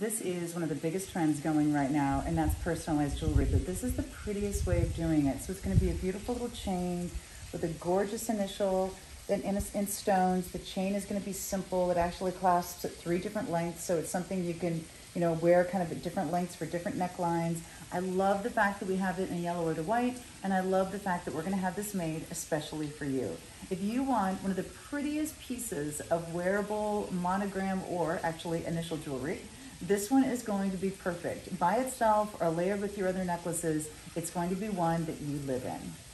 This is one of the biggest trends going right now, and that's personalized jewelry. But this is the prettiest way of doing it. So it's going to be a beautiful little chain with a gorgeous initial in, in, in stones. The chain is going to be simple. It actually clasps at three different lengths, so it's something you can you know, wear kind of at different lengths for different necklines. I love the fact that we have it in yellow or the white, and I love the fact that we're gonna have this made especially for you. If you want one of the prettiest pieces of wearable monogram or actually initial jewelry, this one is going to be perfect. By itself or layered with your other necklaces, it's going to be one that you live in.